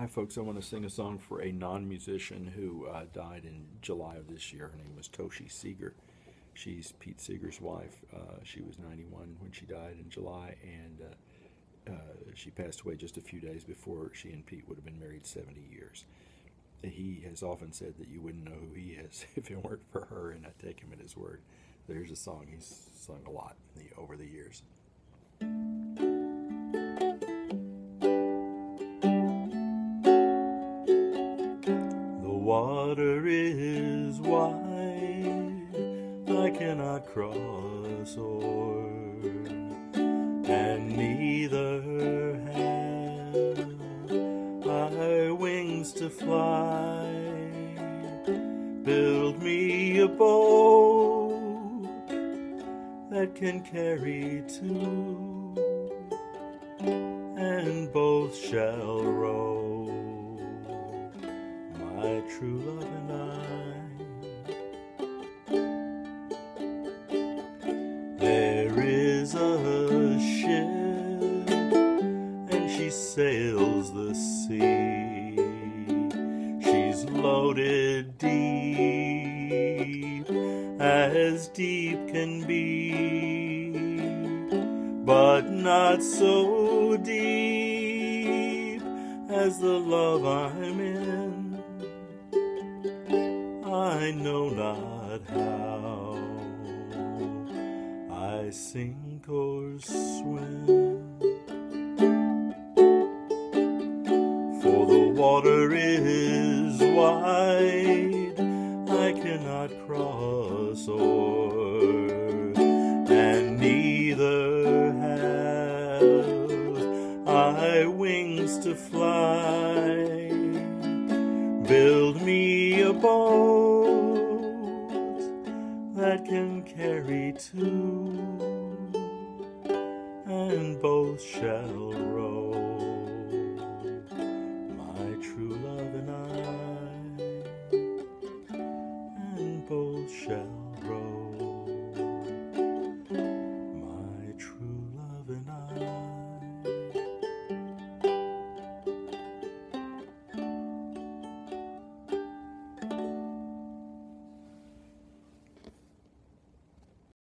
Hi, folks. I want to sing a song for a non musician who uh, died in July of this year. Her name was Toshi Seeger. She's Pete Seeger's wife. Uh, she was 91 when she died in July, and uh, uh, she passed away just a few days before she and Pete would have been married 70 years. He has often said that you wouldn't know who he is if it weren't for her, and I take him at his word. There's a song he's sung a lot the, over the years. Is wide, I cannot cross o'er, and neither have I wings to fly. Build me a boat that can carry two, and both shall row my true love and I. is a ship, and she sails the sea. She's loaded deep, as deep can be, but not so deep as the love I'm in. I know not how I sink or swim. For the water is wide, I cannot cross o'er, and neither have I wings to fly. Build me a boat that can carry two, and both shall row. My true love and I, and both shall